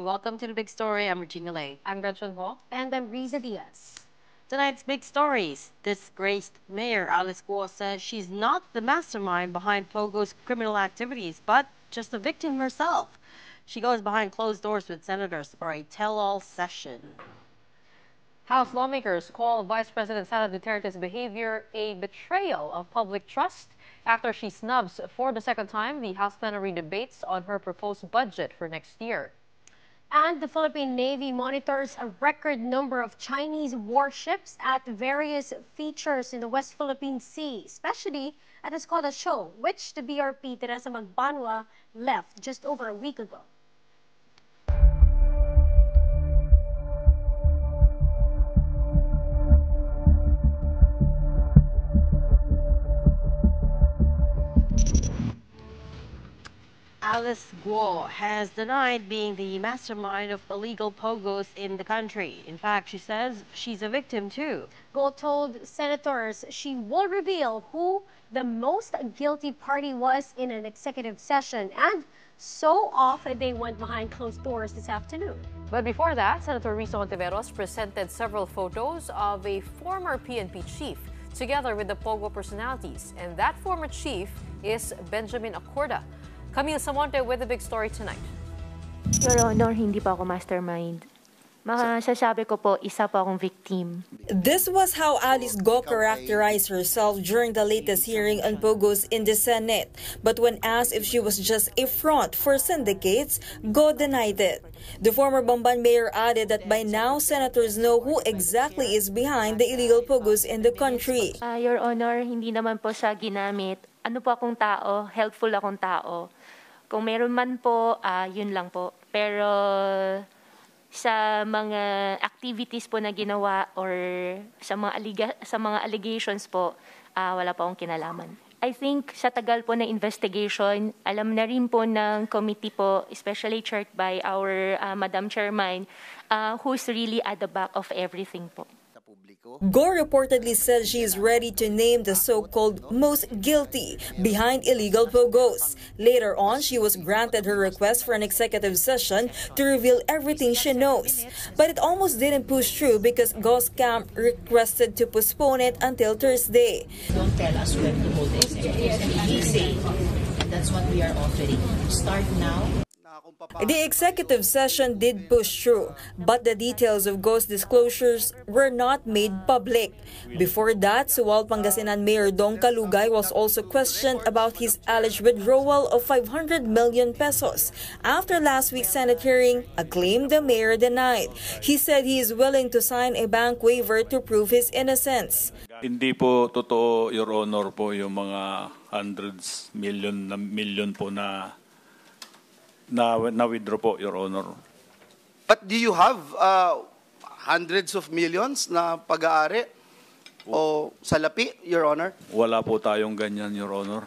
morning. Welcome to the big story. I'm Regina Lay. I'm Gretchen Ho. And I'm Rizza Diaz. Tonight's big stories. Disgraced Mayor Alice Guo says she's not the mastermind behind Pogo's criminal activities, but just a victim herself. She goes behind closed doors with senators for a tell-all session. House lawmakers call Vice President Sara Duterte's behavior a betrayal of public trust after she snubs for the second time the House plenary debates on her proposed budget for next year. And the Philippine Navy monitors a record number of Chinese warships at various features in the West Philippine Sea, especially at Escoda Shoal, which the BRP Teresa Magbanua left just over a week ago. Alice Guo has denied being the mastermind of illegal pogos in the country. In fact, she says she's a victim too. Guo told senators she will reveal who the most guilty party was in an executive session and so off they went behind closed doors this afternoon. But before that, Senator Risa Hontiveros presented several photos of a former PNP chief together with the Pogo personalities. And that former chief is Benjamin Acorda. Camille Samonte with the big story tonight. Your Honor, hindi pa ako mastermind. Masasabi ko po, isa po akong victim. This was how Alice Go characterized herself during the latest hearing on Pogos in the Senate. But when asked if she was just a front for syndicates, Go denied it. The former Bamban mayor added that by now, senators know who exactly is behind the illegal Pogos in the country. Uh, Your Honor, hindi naman po siya ginamit. Ano po akong tao, helpful akong tao. Kung meron man po, uh, yun lang po. Pero sa mga activities po na ginawa or sa mga aliga- sa mga allegations po, uh, wala po akong kinalaman. I think sa tagal po na investigation, alam na rin po ng committee po, especially chaired by our uh, Madam Chairman, uh, who's really at the back of everything po. Guo reportedly says she is ready to name the so-called most guilty behind illegal pogos. Later on, she was granted her request for an executive session to reveal everything she knows. But it almost didn't push through because Guo's camp requested to postpone it until Thursday. Don't tell us to hold that's what we are offering. Start now. The executive session did push through, but the details of Go's disclosures were not made public. Before that, Sual Pangasinan Mayor Dong Kalugay was also questioned about his alleged withdrawal of 500 million pesos. After last week's Senate hearing, a claim the mayor denied. He said he is willing to sign a bank waiver to prove his innocence. Hindi po totoo, Your Honor, po yung mga hundreds million na million po na na, na withdraw po, Your Honor. But do you have uh, hundreds of millions na pag-aari o salapi, Your Honor? Wala po tayong ganyan, Your Honor.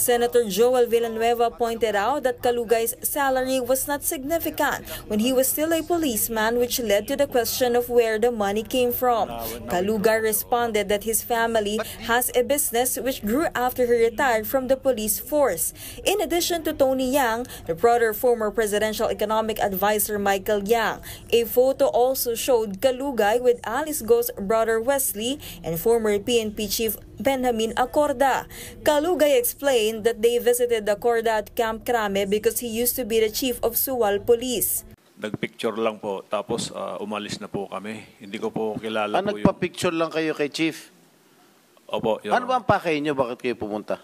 Senator Joel Villanueva pointed out that Calugay's salary was not significant when he was still a policeman, which led to the question of where the money came from. Calugay responded that his family has a business which grew after he retired from the police force. In addition to Tony Yang, the brother former presidential economic advisor Michael Yang, a photo also showed Calugay with Alice Guo's brother Wesley and former PNP chief Benjamin Acorda. Kalugay explained that they visited Acorda at Camp Crame because he used to be the chief of Suwal Police. Nagpicture lang po, tapos uh, umalis na po kami. Hindi ko po kilala ah, po nagpa-picture lang kayo kay Chief? Opo, Your Ano ba ang pakay nyo? Bakit kayo pumunta?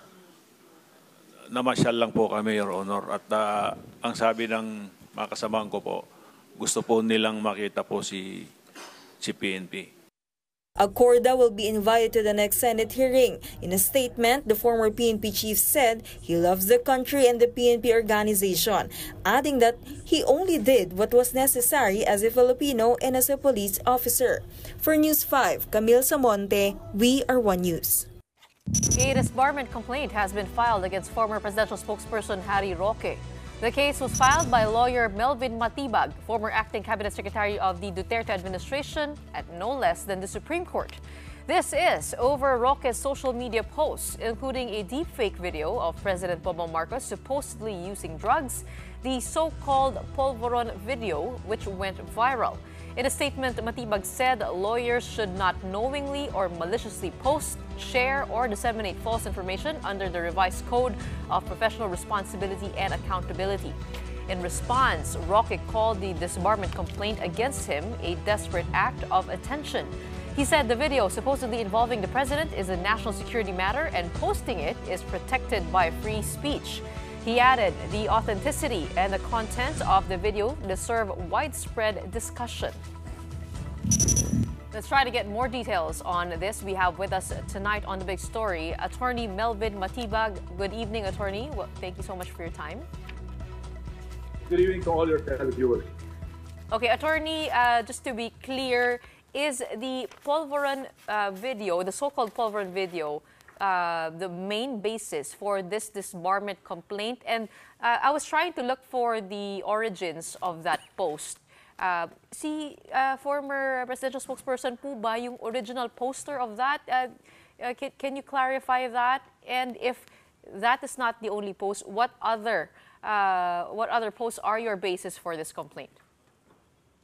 Namasyal lang po kami, Your Honor. At uh, ang sabi ng mga kasamahan ko po, gusto po nilang makita po si, si PNP. Acorda will be invited to the next Senate hearing. In a statement, the former PNP chief said he loves the country and the PNP organization, adding that he only did what was necessary as a Filipino and as a police officer. For News 5, Camille Samonte, We Are One News. A disbarment complaint has been filed against former presidential spokesperson Harry Roque. The case was filed by lawyer Melvin Matibag, former acting cabinet secretary of the Duterte administration, at no less than the Supreme Court. This is over Roque's social media posts, including a deepfake video of President Bongbong Marcos supposedly using drugs, the so-called Polvoron video, which went viral. In a statement, Matibag said lawyers should not knowingly or maliciously post, share, or disseminate false information under the revised Code of Professional Responsibility and Accountability. In response, Roque called the disbarment complaint against him a desperate act of attention. He said the video supposedly involving the president is a national security matter and posting it is protected by free speech. He added the authenticity and the content of the video deserve widespread discussion. Let's try to get more details on this. We have with us tonight on the big story attorney Melvin Matibag. Good evening, attorney. Well, thank you so much for your time. Good evening to all your televiewers. Okay, attorney, uh, just to be clear, is the Polvoron uh, video, the so-called Polvoron video, uh, the main basis for this disbarment complaint. And uh, I was trying to look for the origins of that post. Uh, uh, former presidential spokesperson po ba yung original poster of that? Uh, uh, can, can you clarify that? And if that is not the only post, what other what other posts are your basis for this complaint?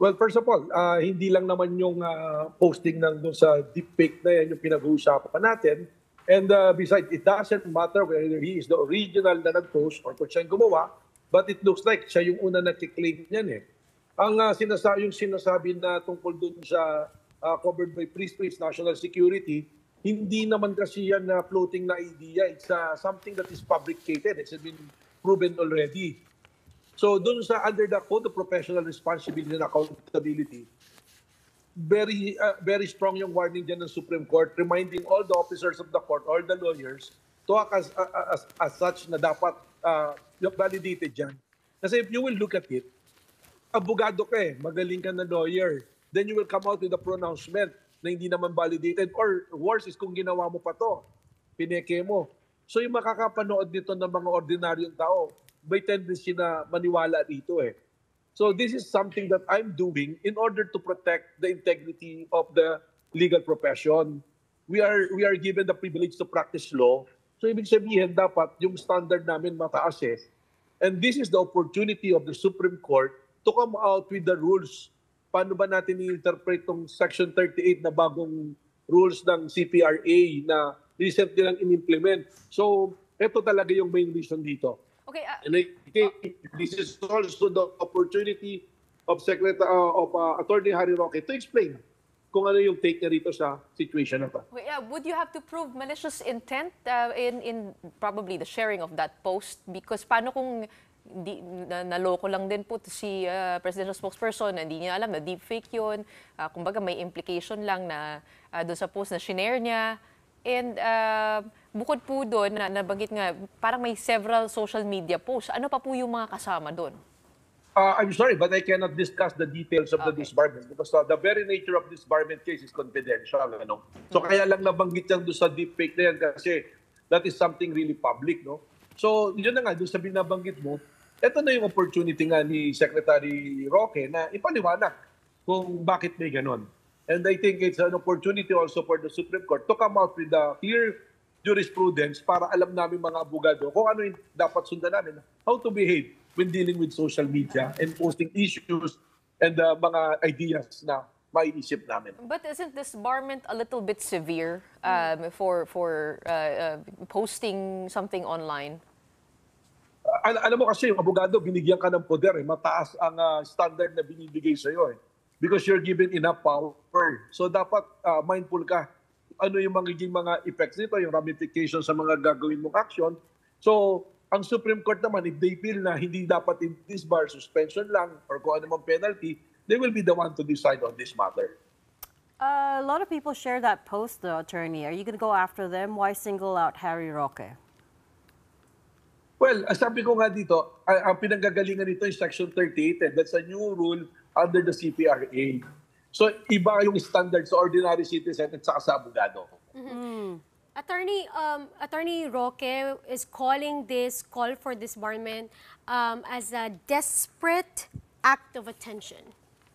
Well, first of all, uh, hindi lang naman yung uh, posting ng dun sa deepfake na yan yung pinag-uusapan natin. And uh, besides, it doesn't matter whether he is the original na nag-post or kung siya yung gumawa, but it looks like siya yung una nag-claim niyan eh. Ang uh, sinasabi, yung sinasabi na tungkol dun sa uh, covered by Priest National Security, hindi naman kasi yan na floating na idea. It's uh, something that is fabricated. It's been proven already. So dun sa under the Code of Professional Responsibility and Accountability, very uh, very strong yung warning dyan ng Supreme Court reminding all the officers of the court, all the lawyers, to act as, as, as such na dapat uh, validated dyan. Kasi if you will look at it, abogado ka eh, magaling ka na lawyer, then you will come out with a pronouncement na hindi naman validated or worse is kung ginawa mo pa to, pineke mo. So yung makakapanood nito ng mga ordinaryong tao, may tendency na maniwala dito eh. So this is something that I'm doing in order to protect the integrity of the legal profession. We are we are given the privilege to practice law. So ibig sabihin dapat yung standard namin mataas eh. And this is the opportunity of the Supreme Court to come out with the rules. Paano ba natin i-interpret tong Section 38 na bagong rules ng CPRA na recently lang in-implement. So, ito talaga yung main reason dito. Okay, uh, And I think this is also the opportunity of Secretary uh, of uh, Attorney Harry Roque to explain kung ano yung take niya rito sa situation na to. Wait, would you have to prove malicious intent uh, in in probably the sharing of that post? Because paano kung di, na, naloko lang din po si uh, presidential spokesperson hindi niya alam na deepfake yun. Uh, kumbaga may implication lang na uh, doon sa post na shinare niya and uh, bukod po doon na nabanggit nga parang may several social media posts ano pa po yung mga kasama doon Uh, I'm sorry, but I cannot discuss the details of the disbarment because uh, the very nature of disbarment case is confidential. Ano? So kaya lang nabanggit yan doon sa deepfake na yan kasi that is something really public. No? So yun na nga, doon sa binabanggit mo, ito na yung opportunity nga ni Secretary Roque na ipaliwanag kung bakit may ganon. And I think it's an opportunity also for the Supreme Court to come out with a clear jurisprudence para alam namin mga abogado kung ano yung dapat sundan namin, how to behave when dealing with social media and posting issues and uh, mga ideas na maiisip namin. But isn't this barment a little bit severe um, for for uh, uh, posting something online? Al- alam mo kasi yung abogado, binigyan ka ng poder eh. Mataas ang uh, standard na binibigay sa'yo eh. Because you're given enough power. So dapat uh, mindful ka ano yung magiging mga effects nito, yung ramifications sa mga gagawin mong action. So, ang Supreme Court naman, if they feel na hindi dapat in this bar, suspension lang, or kung ano mang penalty, they will be the one to decide on this matter. Uh, a lot of people share that post, though, attorney. Are you going to go after them? Why single out Harry Roque? Well, sabi ko nga dito, ang, ang pinanggagalingan nito is Section 38. Eh. That's a new rule under the CPRA. So, iba yung standard sa ordinary citizen at saka sa abogado. Attorney, um, Attorney Roque is calling this call for disbarment um, as a desperate act of attention.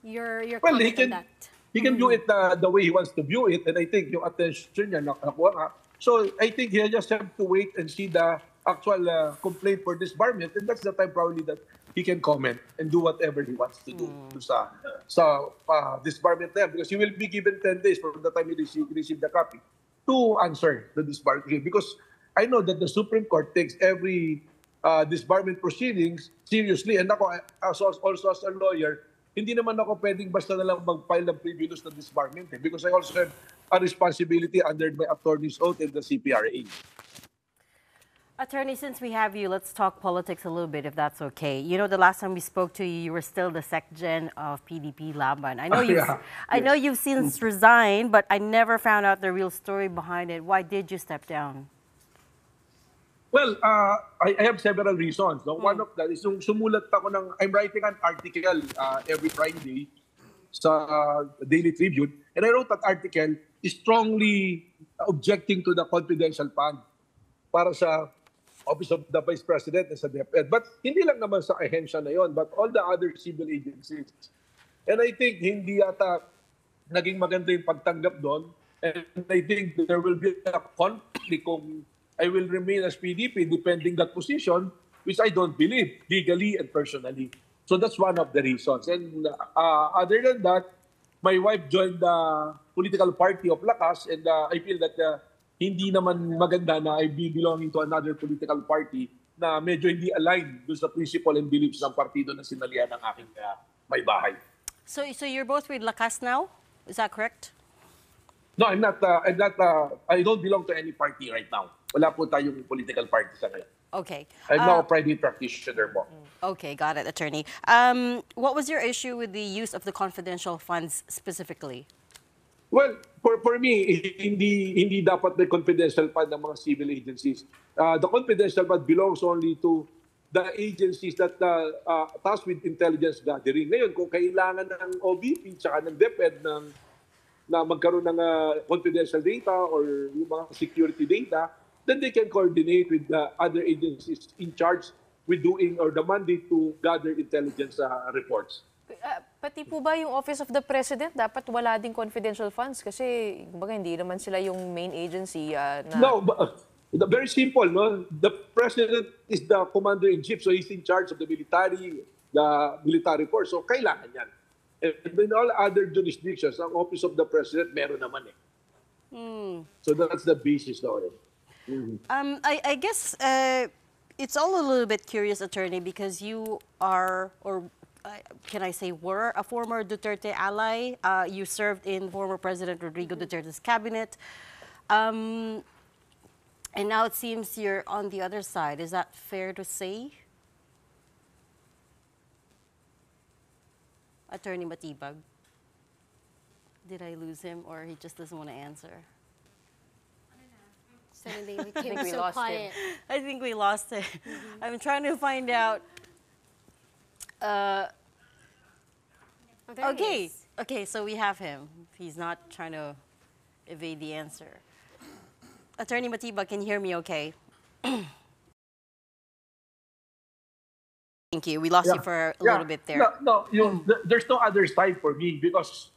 Your your Well, he can, that? He can view it uh, the way he wants to view it, and I think yung attention niya nakakuha nga. So I think he just have to wait and see the actual uh, complaint for disbarment, and that's the time probably that he can comment and do whatever he wants to do sa sa uh, disbarment na yan. because he will be given 10 days from the time he receive, receive the copy to answer the disbarment because I know that the Supreme Court takes every uh, disbarment proceedings seriously and ako as, also as a lawyer hindi naman ako pwedeng basta na lang mag-file ng previous na disbarment eh, because I also have a responsibility under my attorney's oath and the CPRA. Attorney, since we have you, let's talk politics a little bit, if that's okay. You know, the last time we spoke to you, you were still the SecGen of PDP Laban. I know you've, Yeah. I know you've since resigned, but I never found out the real story behind it. Why did you step down? Well, uh, I, I have several reasons. No? One of that is yung sumulat ako ng, I'm writing an article uh, every Friday sa Daily Tribune, and I wrote that article strongly objecting to the confidential fund para sa Office of the Vice President and sa DepEd. But hindi lang naman sa ahensya na yon, but all the other civil agencies. And I think hindi yata naging maganda yung pagtanggap doon. And I think there will be a conflict kung I will remain as PDP defending that position, which I don't believe legally and personally. So that's one of the reasons. And uh, other than that, my wife joined the political party of Lakas and uh, I feel that uh, hindi naman maganda na I be belonging to another political party na medyo hindi aligned doon sa principle and beliefs ng partido na sinalihan ng aking uh, may bahay. So, so you're both with Lakas now? Is that correct? No, I'm not, uh, I'm not, uh, I don't belong to any party right now. Wala po tayong political party sa ngayon. Okay. I'm now Uh, a private practitioner po. Okay, got it, attorney. Um, what was your issue with the use of the confidential funds specifically? Well, for for me, hindi hindi dapat may confidential fund ng mga civil agencies. Uh, the confidential fund belongs only to the agencies that uh, uh, tasked with intelligence gathering. Ngayon, kung kailangan ng OBP tsaka ng DepEd ng na magkaroon ng uh, confidential data or yung mga security data, then they can coordinate with the other agencies in charge with doing or the mandate to gather intelligence uh, reports. Uh, pati po ba yung Office of the President, dapat wala ding confidential funds? Kasi, kumbaga, hindi naman sila yung main agency uh, na... No, but, uh, the, very simple, no? The president is the commander-in-chief, so he's in charge of the military, the military force. So, kailangan yan. And in all other jurisdictions, ang Office of the President, meron naman eh. So, that's the basis na eh. Um, I, I guess uh, it's all a little bit curious, attorney, because you are, or uh, can I say were, a former Duterte ally. Uh, you served in former President Rodrigo Duterte's cabinet. Um, and now it seems you're on the other side. Is that fair to say? Attorney Matibag. Did I lose him or he just doesn't want to answer? Suddenly we became we so lost him. quiet. I think we lost it. I'm trying to find out. Uh, Oh, okay, okay, so we have him. He's not trying to evade the answer. Attorney Matibag, can you hear me okay? Thank you. We lost you for a little bit there. No, no yung, th- there's no other side for me because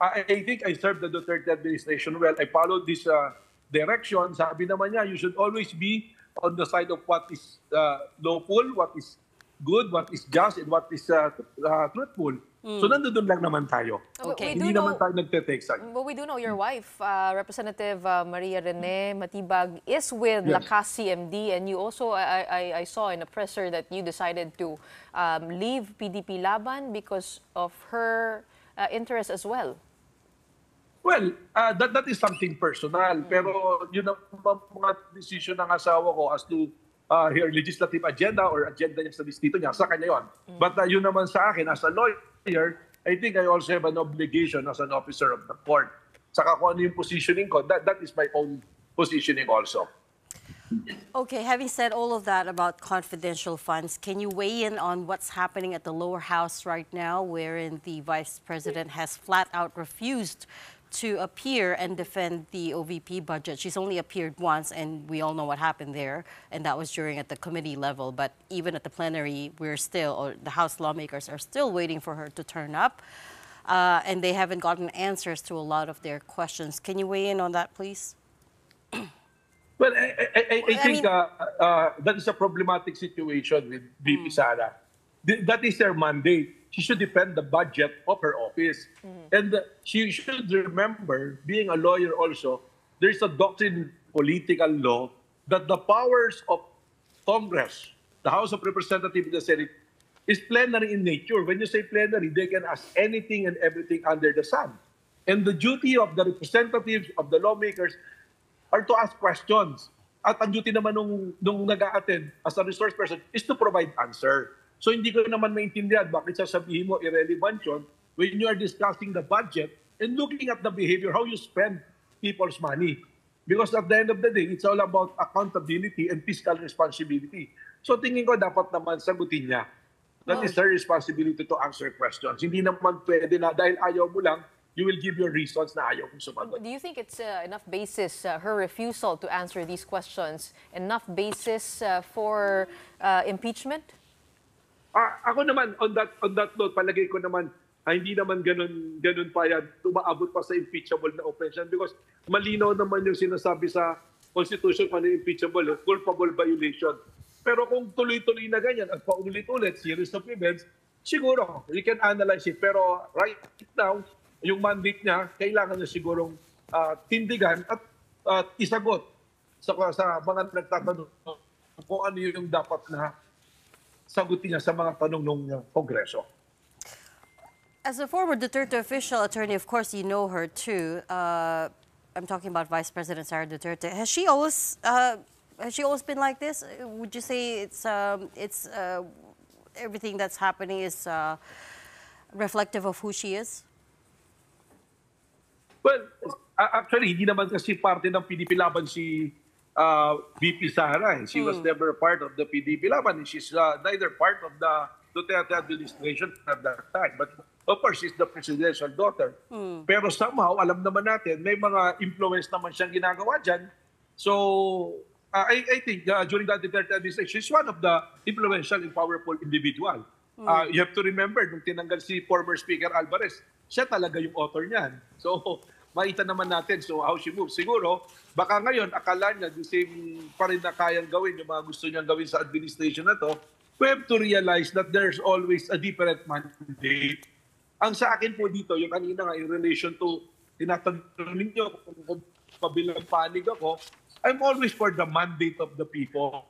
I, I think I served the Duterte administration well. I followed this uh, direction. Sabi naman niya, you should always be on the side of what is uh, lawful, what is good, what is just, and what is uh, uh, truthful. So nandun lang naman tayo. Okay. Hindi do naman know- tayo nagte-take side. But we do know your wife, uh, Representative uh, Maria Rene Matibag, is with Yes. Lakas CMD, and you also, I, I, I saw in a presser that you decided to um, leave PDP Laban because of her uh, interest as well. Well, uh, that, that is something personal. Pero yun ang mga decision ng asawa ko as to uh, her legislative agenda or agenda niya sa distrito niya, sa kanya yon. But uh, yun naman sa akin, as a lawyer, I think I also have an obligation as an officer of the court. Saka kung ano yung positioning ko, that, that is my own positioning also. Okay, having said all of that about confidential funds, can you weigh in on what's happening at the lower house right now, wherein the vice president has flat out refused to appear and defend the OVP budget? She's only appeared once, and we all know what happened there, and that was during at the committee level. But even at the plenary, we're still, or the House lawmakers are still waiting for her to turn up. uh, and they haven't gotten answers to a lot of their questions. Can you weigh in on that, please? Well, I, I, I, I think mean- uh, uh, that is a problematic situation with VP Sara. Th- that is their mandate. She should defend the budget of her office. And uh, she should remember, being a lawyer also, there's a doctrine in political law that the powers of Congress, the House of Representatives and the Senate, is plenary in nature. When you say plenary, they can ask anything and everything under the sun. And the duty of the representatives, of the lawmakers, are to ask questions. At ang duty naman nung, nung nag attend as a resource person is to provide answer. So hindi ko naman maintindihan bakit sasabihin mo irrelevant yun when you are discussing the budget and looking at the behavior, how you spend people's money. Because at the end of the day, it's all about accountability and fiscal responsibility. So tingin ko dapat naman sagutin niya. That is her responsibility to answer questions. Hindi naman pwede na dahil ayaw mo lang, you will give your reasons na ayaw mong sumagot. Do you think it's uh, enough basis, uh, her refusal to answer these questions, enough basis uh, for uh, impeachment? Ah, ako naman on that on that note palagay ko naman ay hindi naman ganun ganun pa yan tumaabot pa sa impeachable na offense because malinaw naman yung sinasabi sa constitution kung ano impeachable culpable violation. Pero kung tuloy-tuloy na ganyan at paulit-ulit series of events, siguro we can analyze it pero right now yung mandate niya kailangan niya sigurong ah, tindigan at at isagot sa sa mga nagtatanong kung ano yung dapat na sagutin niya sa mga tanong ng Kongreso. As a former Duterte official attorney, of course, you know her too. Uh, I'm talking about Vice President Sara Duterte. Has she always uh, has she always been like this? Would you say it's um, it's uh, everything that's happening is uh, reflective of who she is? Well, actually, hindi naman kasi parte ng PDP laban si uh, VP Sara. eh. She was never a part of the PDP laban. She's uh, neither part of the Duterte administration at that time. But of course, she's the presidential daughter. Pero somehow, alam naman natin, may mga influence naman siyang ginagawa dyan. So, uh, I, I think uh, during the Duterte administration, she's one of the influential and powerful individual. Uh, you have to remember, nung tinanggal si former Speaker Alvarez, siya talaga yung author niyan. So, makita naman natin so how she moves. Siguro, baka ngayon, akala niya the same pa rin na kayang gawin yung mga gusto niyang gawin sa administration na to. We have to realize that there's always a different mandate. Ang sa akin po dito, yung kanina nga, in relation to, tinatanong ninyo kung, kabilang panig ako, I'm always for the mandate of the people.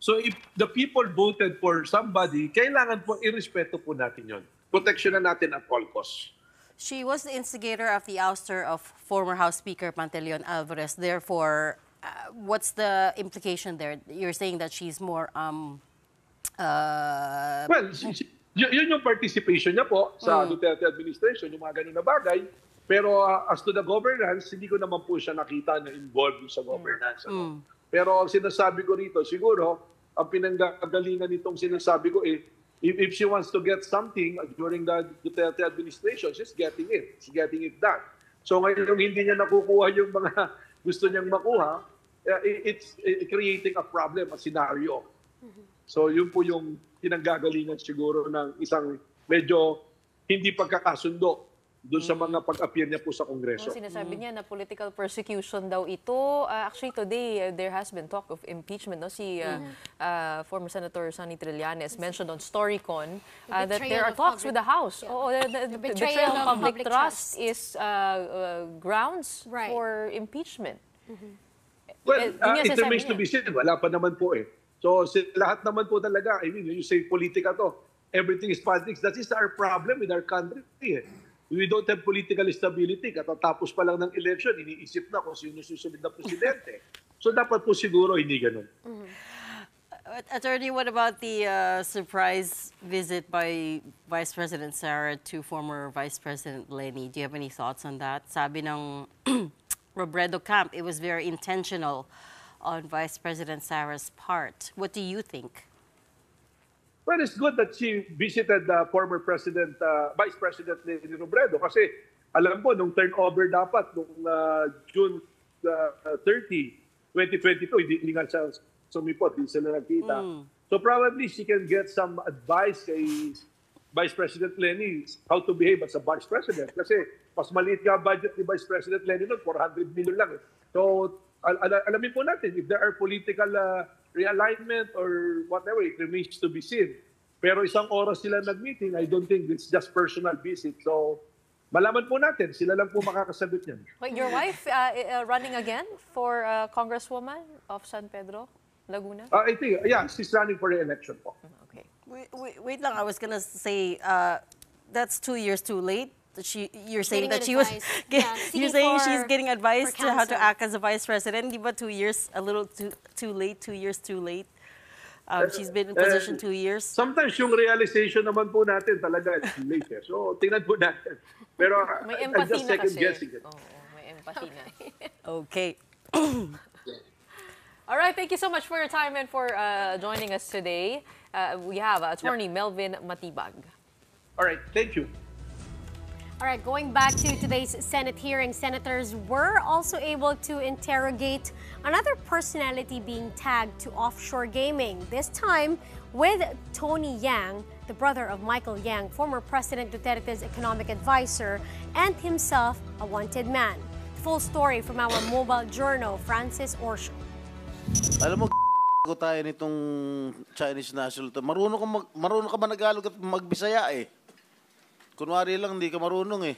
So if the people voted for somebody, kailangan po irespeto po natin yon. Proteksyonan natin at all costs. She was the instigator of the ouster of former House Speaker Pantaleon Alvarez. Therefore, uh, what's the implication there? You're saying that she's more um, uh, Well, si- y- yun yung participation niya po sa Duterte administration, yung mga ganun na bagay. Pero uh, as to the governance, hindi ko naman po siya nakita na involved sa governance. Ano? Pero ang sinasabi ko rito, siguro, ang pinanggagalingan nitong sinasabi ko eh, if, if she wants to get something during the Duterte administration, she's getting it. She's getting it done. So ngayon yung hindi niya nakukuha yung mga gusto niyang makuha, uh, it- it's creating a problem, a scenario. So yun po yung pinanggagalingan siguro ng isang medyo hindi pagkakasundo doon sa mga pag-appear niya po sa Kongreso. Ang sinasabi niya na political persecution daw ito. Uh, actually, today, uh, there has been talk of impeachment. No? Si uh, uh, former Senator Sonny Trillanes mentioned on Storycon uh, that there are talks public- with the House. yeah. Oo, the, the, the betrayal betrayal of public, public trust, trust. is uh, uh, grounds Right. for impeachment. Well, Eh, yun uh, yung it sinasabi remains to be seen. Wala pa naman po eh. So si, lahat naman po talaga, I mean, you say politika to, everything is politics. That is our problem with our country eh. We don't have political stability. Katatapos pa lang ng election, iniisip na kung sino susunod na presidente. So dapat po siguro hindi ganun. Attorney, what about the uh, surprise visit by Vice President Sarah to former Vice President Lenny? Do you have any thoughts on that? Sabi ng Robredo camp, it was very intentional on Vice President Sarah's part. What do you think? Well, it's good that she visited the former President, uh, Vice President Lenny Robredo kasi alam po, nung turnover dapat, nung uh, June uh, 30, 2022, hindi, hindi nga siya sumipot, hindi sila nagkita. So probably she can get some advice kay Vice President Lenny how to behave as a Vice President. Kasi mas maliit nga budget ni Vice President Lenny noon, 400 million lang. Eh. So, al- al- alamin po natin, if there are political uh, realignment or whatever, it remains to be seen. Pero isang oras sila nag-meeting, I don't think it's just personal visit. So, malaman po natin, sila lang po makakasagot niyan. Wait, your wife uh, uh, running again for uh, Congresswoman of San Pedro, Laguna? Uh, I think, yeah, she's running for re-election po. Okay. Wait, wait, wait lang, I was gonna say, uh, that's two years too late. She, you're saying Getting that she was, get- Yeah, you're saying she's getting advice for to how to act as a vice president. Di ba two years, a little too, too late, two years too late? Um, she's been in position Eh, two years. Sometimes yung realization naman po natin talaga it's late. eh. So, tingnan po natin. Pero May I- I'm empathy just na second kasi. guessing it. Oo, may empathy na. Okay. All right, thank you so much for your time and for uh, joining us today. Uh, we have Attorney Melvin Matibag. All right, thank you. All right, going back to today's Senate hearing, senators were also able to interrogate another personality being tagged to offshore gaming, this time with Tony Yang, the brother of Michael Yang, former President Duterte's economic advisor, and himself a wanted man. Full story from our mobile journal, Francis Orsho. Alam mo, ko tayo nitong Chinese national to. Marunong ka, mag, marunong ka ba at magbisaya eh. Kunwari lang, hindi ka marunong eh.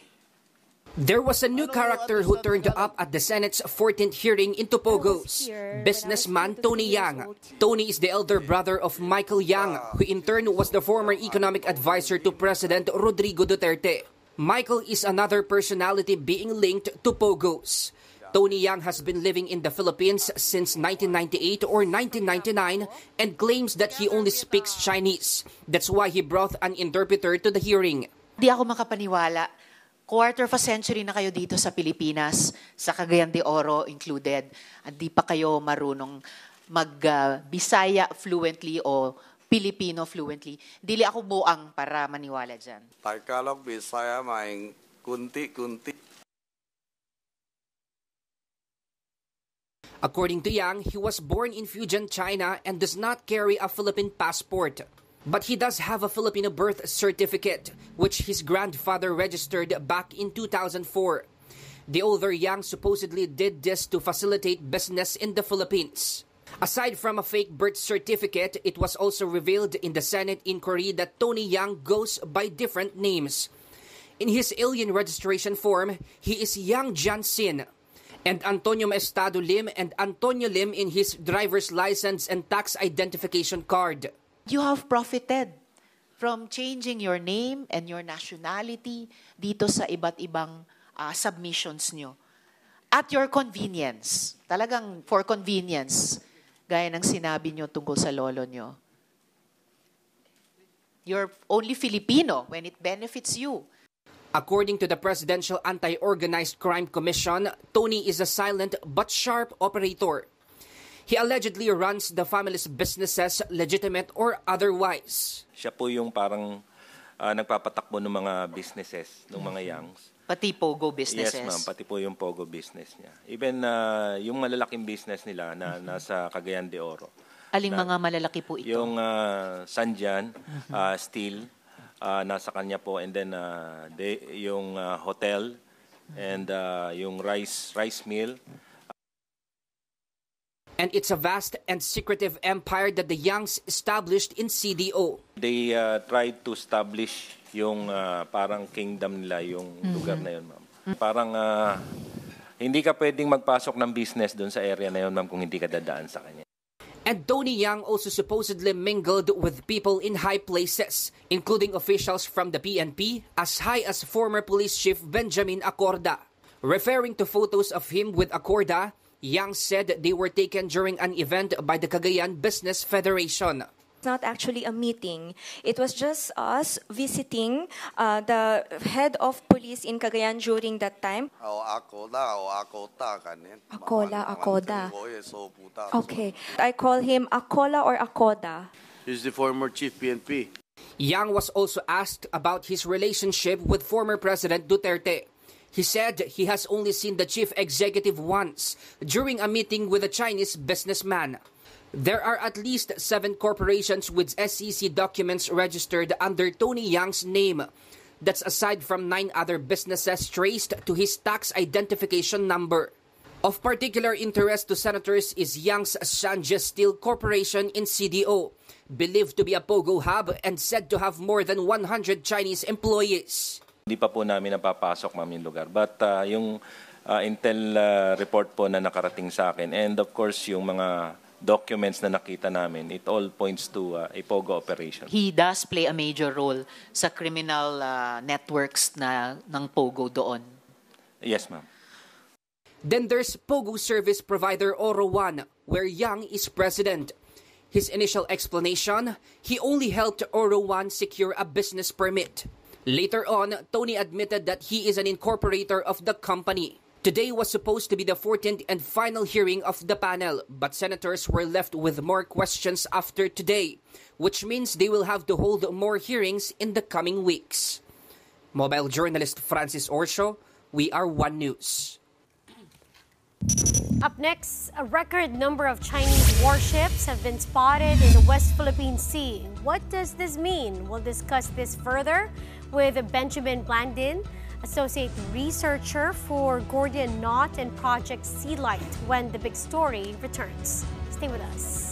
There was a new character who turned up at the Senate's 14th hearing in Topogos. Businessman Tony Yang. Tony is the elder brother of Michael Yang, who in turn was the former economic advisor to President Rodrigo Duterte. Michael is another personality being linked to Pogos. Tony Yang has been living in the Philippines since 1998 or 1999 and claims that he only speaks Chinese. That's why he brought an interpreter to the hearing. Di ako makapaniwala. Quarter of a century na kayo dito sa Pilipinas, sa Cagayan de Oro included. At di pa kayo marunong mag-Bisaya fluently o Filipino fluently. Dili ako buang para maniwala dyan. Tagalog, Bisaya, maing kunti-kunti. According to Yang, he was born in Fujian, China and does not carry a Philippine passport. But he does have a Filipino birth certificate, which his grandfather registered back in 2004. The older Yang supposedly did this to facilitate business in the Philippines. Aside from a fake birth certificate, it was also revealed in the Senate inquiry that Tony Yang goes by different names. In his alien registration form, he is Yang Jansin, and Antonio Estado Lim and Antonio Lim in his driver's license and tax identification card. You have profited from changing your name and your nationality dito sa iba't ibang ah, submissions nyo. At your convenience. Talagang for convenience. Gaya ng sinabi nyo tungkol sa lolo nyo. You're only Filipino when it benefits you. According to the Presidential Anti-Organized Crime Commission, Tony is a silent but sharp operator. He allegedly runs the family's businesses, legitimate or otherwise. Siya po yung parang ah, nagpapatakbo ng mga businesses, ng mga youngs. Pati Pogo businesses. Yes, ma'am. Pati po yung Pogo business niya. Even ah, yung malalaking business nila na nasa Cagayan de Oro. Aling mga malalaki po ito? Yung uh, Sanjan, ah, Steel, ah, nasa kanya po. And then ah, de, yung ah, hotel and ah, yung rice rice mill. And it's a vast and secretive empire that the Youngs established in CDO. They ah, tried to establish yung ah, parang kingdom nila, yung lugar na yun, ma'am. Parang ah, hindi ka pwedeng magpasok ng business doon sa area na yun, ma'am, kung hindi ka dadaan sa kanya. And Tony Yang also supposedly mingled with people in high places, including officials from the PNP, as high as former police chief Benjamin Acorda. Referring to photos of him with Acorda, Yang said they were taken during an event by the Cagayan Business Federation. It's not actually a meeting. It was just us visiting uh, the head of police in Cagayan during that time. O ako da, o ako ta kanin. Akola, Akoda. Oye, so puta. Okay. I call him Akola or Akoda. He's the former chief PNP. Yang was also asked about his relationship with former President Duterte. He said he has only seen the chief executive once during a meeting with a Chinese businessman. There are at least seven corporations with SEC documents registered under Tony Yang's name. That's aside from nine other businesses traced to his tax identification number. Of particular interest to senators is Yang's Shanja Steel Corporation in CDO, believed to be a Pogo hub and said to have more than 100 Chinese employees. Hindi pa po namin napapasok, ma'am, yung lugar. But uh, yung uh, intel uh, report po na nakarating sa akin, and of course, yung mga documents na nakita namin, it all points to uh, a POGO operation. He does play a major role sa criminal uh, networks na ng Pogo doon. Yes, ma'am. Then there's Pogo service provider Oro One, where Yang is president. His initial explanation, he only helped Oro One secure a business permit. Later on, Tony admitted that he is an incorporator of the company. Today was supposed to be the 14th and final hearing of the panel, but senators were left with more questions after today, which means they will have to hold more hearings in the coming weeks. Mobile journalist Francis Orsho, we are One News. Up next, a record number of Chinese warships have been spotted in the West Philippine Sea. What does this mean? We'll discuss this further with Benjamin Blandin, associate researcher for Gordian Knot and Project SeaLight when the big story returns. Stay with us.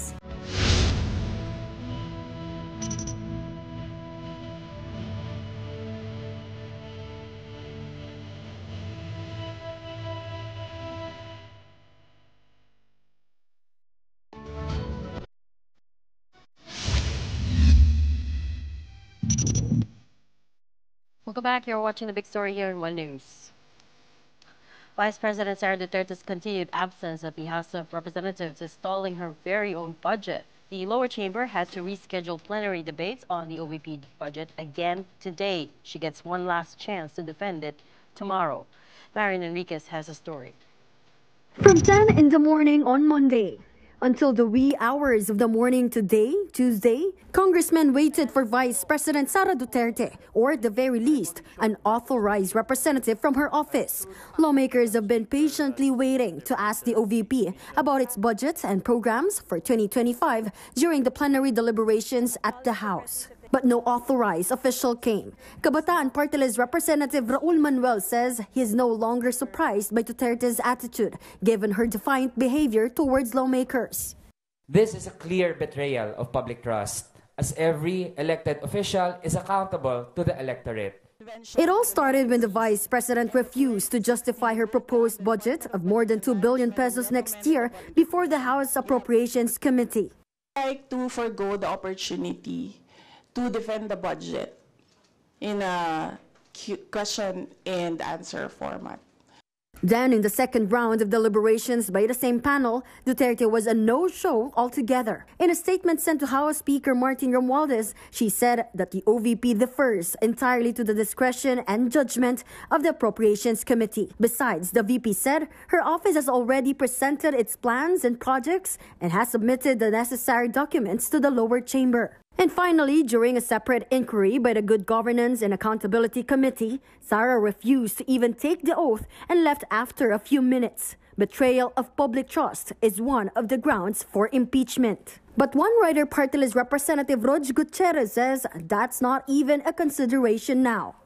Back. You're watching the big story here in One News. Vice President Sara Duterte's continued absence at the House of Representatives is stalling her very own budget. The lower chamber had to reschedule plenary debates on the OVP budget again today. She gets one last chance to defend it tomorrow. Marian Enriquez has a story. From 10 in the morning on Monday until the wee hours of the morning today, Tuesday, congressmen waited for Vice President Sara Duterte, or at the very least, an authorized representative from her office. Lawmakers have been patiently waiting to ask the OVP about its budget and programs for 2025 during the plenary deliberations at the House. But no authorized official came. Kabataan Party List Representative Raul Manuel says he is no longer surprised by Duterte's attitude, given her defiant behavior towards lawmakers. This is a clear betrayal of public trust, as every elected official is accountable to the electorate. It all started when the vice president refused to justify her proposed budget of more than 2 billion pesos next year before the House Appropriations Committee. I like to forego the opportunity to defend the budget in a question and answer format. Then, in the second round of deliberations by the same panel, Duterte was a no show altogether. In a statement sent to House Speaker Martin Romualdez, she said that the OVP defers entirely to the discretion and judgment of the Appropriations Committee. Besides, the VP said her office has already presented its plans and projects and has submitted the necessary documents to the lower chamber. And finally, during a separate inquiry by the Good Governance and Accountability Committee, Sara refused to even take the oath and left after a few minutes. Betrayal of public trust is one of the grounds for impeachment. But one writer party representative Rodge Gutierrez says that's not even a consideration now.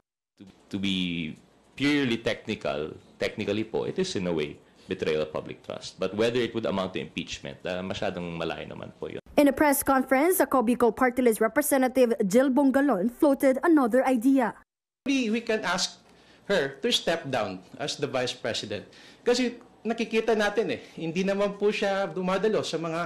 to be purely technical, technically po, it is in a way betrayal of public trust. But whether it would amount to impeachment, uh, masyadong malayo naman po yun. In a press conference, a Cobicol party representative Jill Bongalon floated another idea. Maybe we can ask her to step down as the vice president. Kasi nakikita natin eh, hindi naman po siya dumadalo sa mga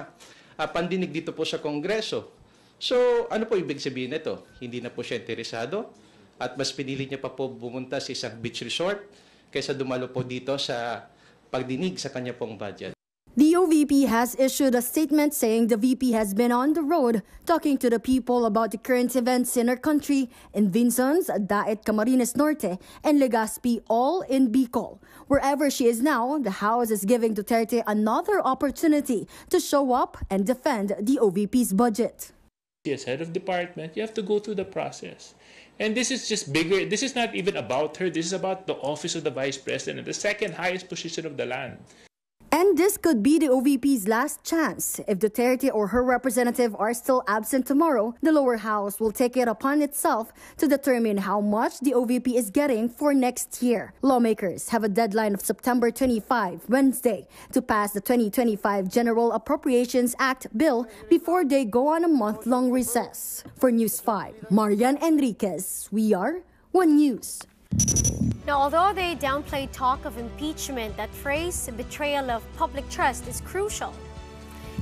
ah, pandinig dito po sa Kongreso. So, ano po ibig sabihin nito? Hindi na po siya interesado at mas pinili niya pa po bumunta sa isang beach resort kaysa dumalo po dito sa pagdinig sa kanya pong budget. The OVP has issued a statement saying the VP has been on the road talking to the people about the current events in our country in Vinzons, Daet Camarines Norte, and Legazpi, all in Bicol. Wherever she is now, the House is giving Duterte another opportunity to show up and defend the OVP's budget. as head of department, you have to go through the process. And this is just bigger. This is not even about her. This is about the office of the vice president, the second highest position of the land. And this could be the OVP's last chance. If Duterte or her representative are still absent tomorrow, the lower house will take it upon itself to determine how much the OVP is getting for next year. Lawmakers have a deadline of September 25, Wednesday, to pass the 2025 General Appropriations Act bill before they go on a month-long recess. For News 5, Marian Enriquez, we are One News. Now, although they downplayed talk of impeachment, that phrase, betrayal of public trust, is crucial.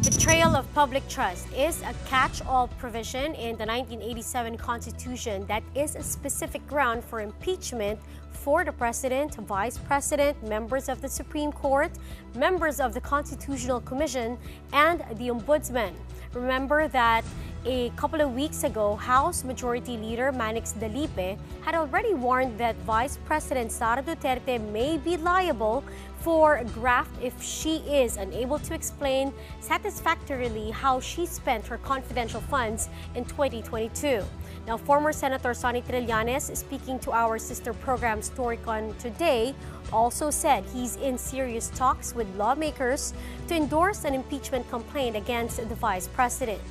Betrayal of public trust is a catch-all provision in the 1987 Constitution that is a specific ground for impeachment for the President, Vice President, members of the Supreme Court, members of the Constitutional Commission, and the Ombudsman. Remember that a couple of weeks ago, House Majority Leader Mannix Dalipe had already warned that Vice President Sara Duterte may be liable for graft if she is unable to explain satisfactorily how she spent her confidential funds in 2022. Now, former Senator Sonny Trillanes, speaking to our sister program Storycon today, also said he's in serious talks with lawmakers to endorse an impeachment complaint against the vice president.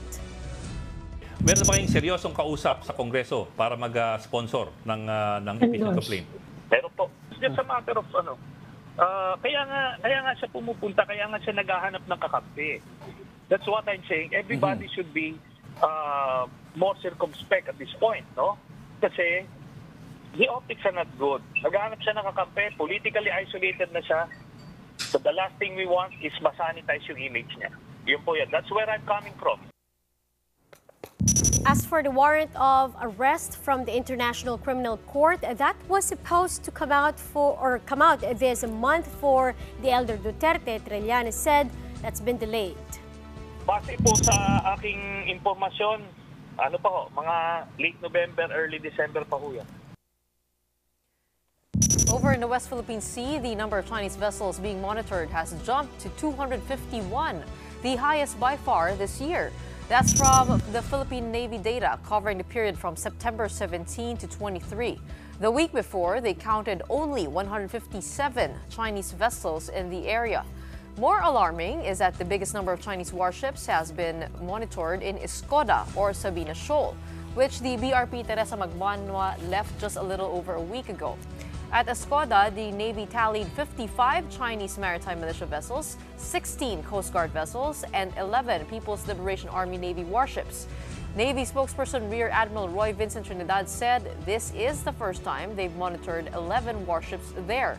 Meron ba kayong seryosong kausap sa Kongreso para mag-sponsor ng, uh, ng impeachment complaint? Meron po. It's just a matter of ano, uh, kaya nga kaya nga siya pumupunta, kaya nga siya naghahanap ng kakampi. That's what I'm saying. Everybody mm-hmm. should be uh, more circumspect at this point, no? Kasi the optics are not good. Naghahanap siya ng kakampi, politically isolated na siya. So the last thing we want is masanitize yung image niya. Yun po yan. That's where I'm coming from. As for the warrant of arrest from the International Criminal Court, that was supposed to come out for or come out this month for the elder Duterte, Trillanes said that's been delayed. Base po sa aking impormasyon, ano pa ho, mga late November, early December pa ho yan. Over in the West Philippine Sea, the number of Chinese vessels being monitored has jumped to 251, the highest by far this year. That's from the Philippine Navy data covering the period from September 17 to 23. The week before, they counted only 157 Chinese vessels in the area. More alarming is that the biggest number of Chinese warships has been monitored in Escoda or Sabina Shoal, which the BRP Teresa Magbanwa left just a little over a week ago. At Escoda, the Navy tallied 55 Chinese maritime militia vessels, 16 Coast Guard vessels, and 11 People's Liberation Army Navy warships. Navy spokesperson Rear Admiral Roy Vincent Trinidad said this is the first time they've monitored 11 warships there.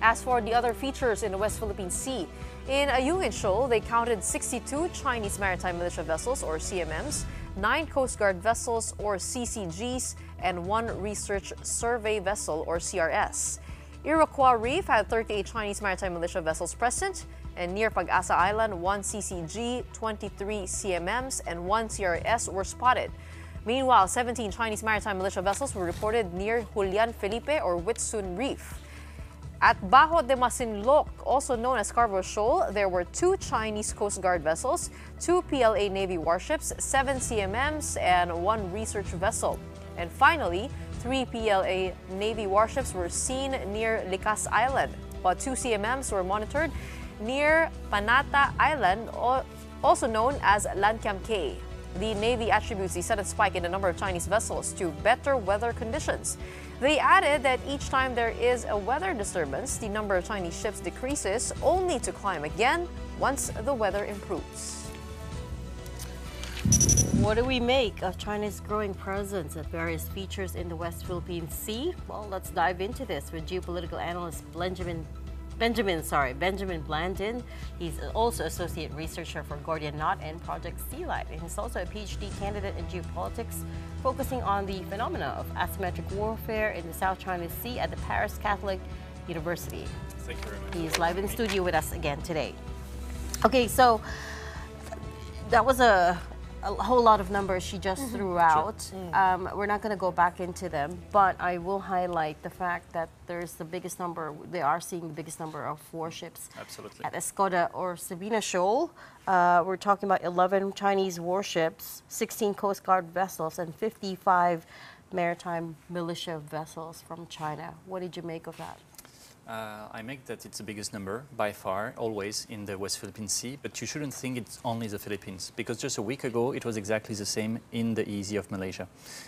As for the other features in the West Philippine Sea, in Ayungin Shoal, they counted 62 Chinese maritime militia vessels, or CMMs, 9 Coast Guard vessels, or CCGs, and one research survey vessel or CRS. Iroquois Reef had 38 Chinese maritime militia vessels present, and near Pag-asa Island, one CCG, 23 CMMs, and one CRS were spotted. Meanwhile, 17 Chinese maritime militia vessels were reported near Julian Felipe or Whitsun Reef. At Bajo de Masinloc, also known as Scarborough Shoal, there were two Chinese Coast Guard vessels, two PLA Navy warships, seven CMMs, and one research vessel. And finally, three PLA Navy warships were seen near Likas Island, while two CMMs were monitored near Panata Island, also known as Lankiam Cay. The Navy attributes the sudden spike in the number of Chinese vessels to better weather conditions. They added that each time there is a weather disturbance, the number of Chinese ships decreases, only to climb again once the weather improves. What do we make of China's growing presence at various features in the West Philippine Sea? Well, let's dive into this with geopolitical analyst Benjamin Benjamin, sorry, Benjamin Blandin. He's also associate researcher for Gordian Knot and Project SeaLight, and he's also a PhD candidate in geopolitics, focusing on the phenomena of asymmetric warfare in the South China Sea at the Paris Catholic University. Thank you very much. He's live in studio with us again today. Okay, so that was a a whole lot of numbers she just mm -hmm. threw out. Sure. Mm. Um, we're not going to go back into them, but I will highlight the fact that there's the biggest number, they are seeing the biggest number of warships Absolutely. at Escoda or Sabina Shoal. Uh, we're talking about 11 Chinese warships, 16 Coast Guard vessels, and 55 maritime militia vessels from China. What did you make of that? Uh, I make that it's the biggest number by far, always in the West Philippine Sea, but you shouldn't think it's only the Philippines because just a week ago it was exactly the same in the EEZ of Malaysia.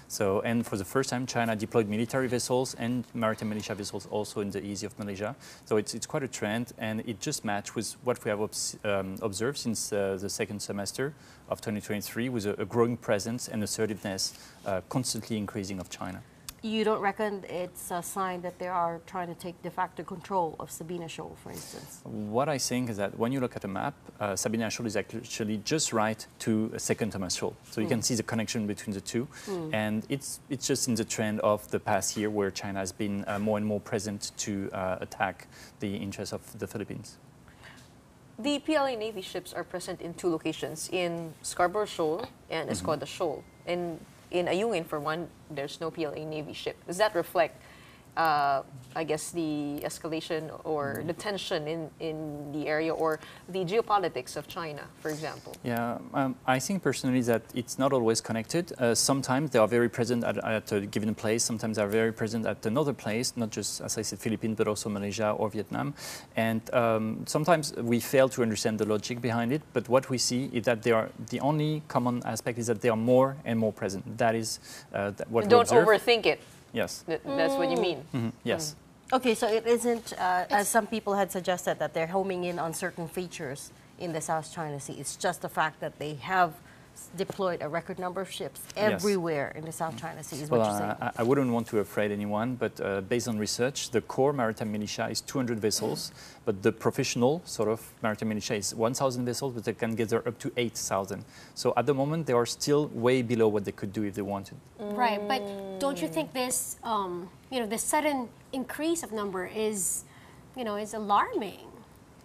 So, and for the first time, China deployed military vessels and maritime militia vessels also in the EEZ of Malaysia. So it's, it's quite a trend, and it just matched with what we have obs- um, observed since uh, the second semester of 2023, with a, a growing presence and assertiveness uh, constantly increasing of China. You don't reckon it's a sign that they are trying to take de facto control of Sabina Shoal, for instance? What I think is that when you look at a map, uh, Sabina Shoal is actually just right to a second Thomas Shoal. So you Mm. can see the connection between the two. Mm. And it's, it's just in the trend of the past year where China has been uh, more and more present to uh, attack the interests of the Philippines. The PLA Navy ships are present in two locations, in Scarborough Shoal and Escoda Shoal. And in Ayungin, for one, there's no PLA Navy ship. Does that reflect, uh, I guess, the escalation or the tension in, in the area or the geopolitics of China, for example? Yeah, um, I think personally that it's not always connected. Uh, sometimes they are very present at, at a given place. Sometimes they are very present at another place, not just, as I said, Philippines, but also Malaysia or Vietnam. And um, sometimes we fail to understand the logic behind it. But what we see is that they are the only common aspect is that they are more and more present. That is uh, that what we Don't observe. overthink it. Yes. Th- that's what you mean. Mhm, Yes. Okay, so it isn't, uh, as some people had suggested, that they're homing in on certain features in the South China Sea. It's just the fact that they have s- deployed a record number of ships Yes. everywhere in the South China Sea, is Well, what you're saying. uh, I, I wouldn't want to afraid anyone, but uh, based on research, the core maritime militia is 200 vessels, but the professional sort of maritime militia is 1,000 vessels, but they can gather up to 8,000. So at the moment, they are still way below what they could do if they wanted. Right, but don't you think this, um, you know, this sudden increase of number is, you know, is alarming?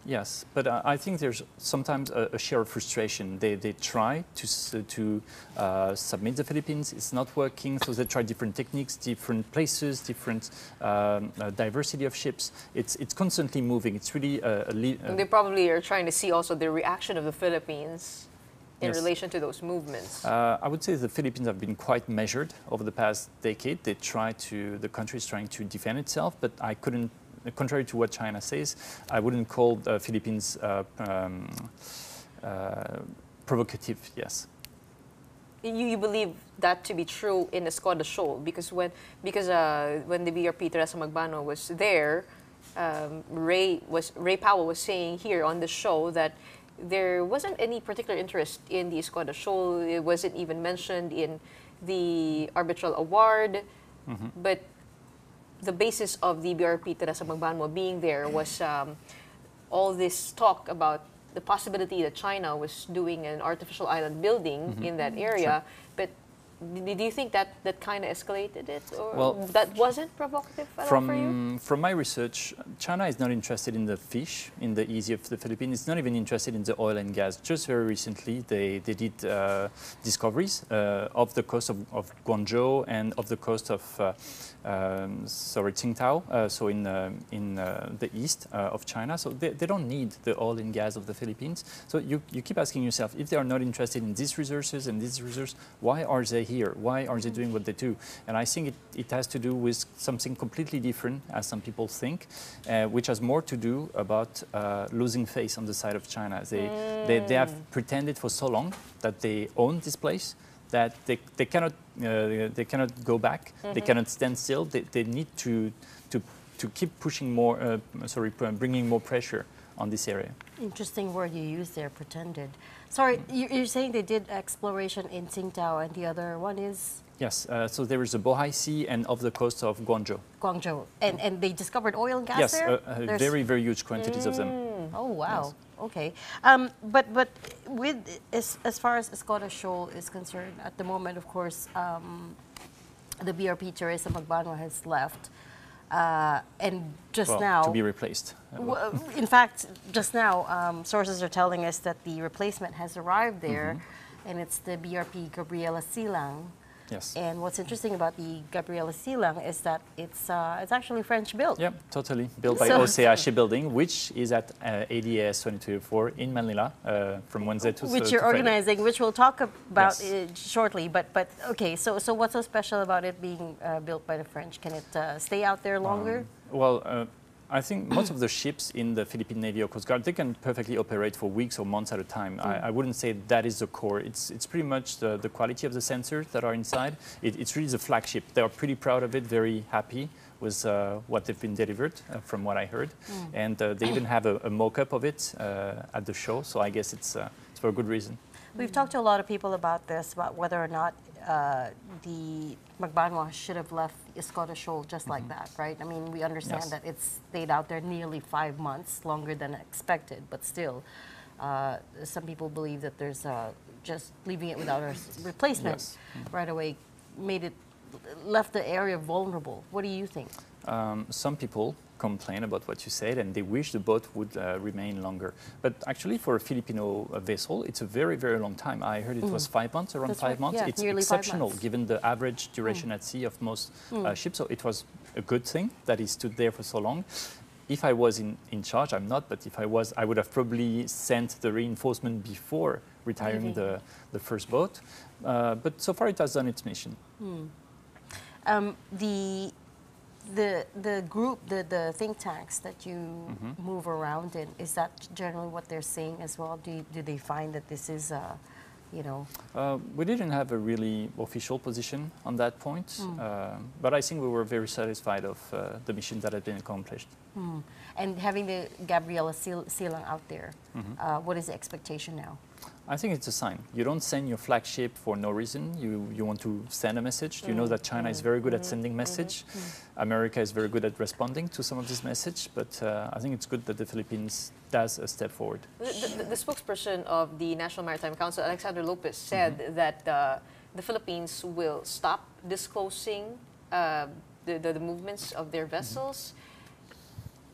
Yes, but uh, I think there's sometimes a, a share of frustration. They, they try to, to uh, submit the Philippines, it's not working, so they try different techniques, different places, different um, uh, diversity of ships. It's, it's constantly moving. It's really a, a, they probably are trying to see also the reaction of the Philippines in Yes. relation to those movements. Uh, I would say the Philippines have been quite measured over the past decade. They try to, the country is trying to defend itself, but I couldn't, contrary to what China says, I wouldn't call the Philippines uh, um, uh, provocative, yes. you, you believe that to be true in the Escoda Shoal because when because uh, when the BRP Teresa Magbanwa was there, um, Ray was Ray Powell was saying here on the show that there wasn't any particular interest in the Escoda Shoal. It wasn't even mentioned in the arbitral award, but the basis of the BRP Teresa Magbanwa being there was um, all this talk about the possibility that China was doing an artificial island building Mhm. in that area. But d- do you think that that kind of escalated it, or Well, that wasn't provocative at all for you? From, from my research, China is not interested in the fish in the EEZ of the Philippines. It's not even interested in the oil and gas. Just very recently, they, they did uh, discoveries uh, of the coast of, of Guangzhou and of the coast of uh, um, sorry Qingdao, uh, so in uh, in uh, the east uh, of China. So they, they don't need the oil and gas of the Philippines. So you, you keep asking yourself, if they are not interested in these resources and these resources, why are they here? Why are they doing what they do? And I think it, it has to do with something completely different, as some people think, uh, which has more to do about uh, losing face on the side of China. They, they, they have pretended for so long that they own this place that they, they cannot uh, they cannot go back. They Mhm. cannot stand still. They, they need to to to keep pushing more. Uh, sorry, bringing more pressure on this area. Interesting word you used there, pretended. Sorry, you- you're saying they did exploration in Tsingtao, and the other one is Yes. Uh, so there is a Bohai Sea and off the coast of Guangzhou. Guangzhou, and and they discovered oil and gas yes, there. uh, uh, very very huge quantities of them. Mm, Oh wow. Okay. Um, but but with as, as far as Escoda Shoal is concerned, at the moment, of course, um, the BRP Teresa Magbanwa has left, uh, and just Well, now to be replaced. Uh, in fact, just now, um, sources are telling us that the replacement has arrived there, and it's the BRP Gabriela Silang. Yes. And what's interesting about the Gabriela Silang is that it's uh, it's actually French built. Yep, totally. Built by So- OCEA Shipbuilding, which is at uh, ADAS 2024 in Manila uh, from Wednesday to which to you're Friday. organizing, which we'll talk about Yes. uh, shortly. But but okay, so so what's so special about it being uh, built by the French? Can it uh, stay out there longer? Um, well, uh, I think most of the ships in the Philippine Navy or Coast Guard, they can perfectly operate for weeks or months at a time. I, I wouldn't say that is the core. It's, it's pretty much the, the quality of the sensors that are inside. It, it's really the flagship. They are pretty proud of it, very happy with uh, what they've been delivered, uh, from what I heard. Mm. And uh, they even have a, a mock-up of it uh, at the show, so I guess it's, uh, it's for a good reason. We've talked to a lot of people about this, about whether or not uh, the Magbanwa should have left Escoda Shoal just like that, right? I mean, we understand Yes. that it's stayed out there nearly five months, longer than expected, but still, uh, some people believe that there's uh, just leaving it without a replacement Yes. right away made it left the area vulnerable. What do you think? Um, some people complain about what you said and they wish the boat would uh, remain longer. But actually, for a Filipino uh, vessel, it's a very, very long time. I heard it was Mm. five months, around That's five right. months. Yeah, it's exceptional months. given the average duration at sea of most uh, Mm. ships. So it was a good thing that he stood there for so long. If I was in, in charge, I'm not, but if I was, I would have probably sent the reinforcement before retiring the, the first boat. Uh, but so far, it has done its mission. Hmm. Um, the the the group, the, the think tanks that you Mhm. move around in, is that generally what they're saying as well? Do, you, do they find that this is, uh, you know, Uh, we didn't have a really official position on that point, Mm. uh, but I think we were very satisfied of uh, the mission that had been accomplished. hmm. and having the Gabriela Sil- Silang out there, uh, what is the expectation now? I think it's a sign. You don't send your flagship for no reason. You, you want to send a message. You know that China is very good at sending message. mhm. America is very good at responding to some of this message. But uh, I think it's good that the Philippines does a step forward. The, the, the spokesperson of the National Maritime Council, Alexander Lopez, said that uh, the Philippines will stop disclosing uh, the, the, the movements of their vessels.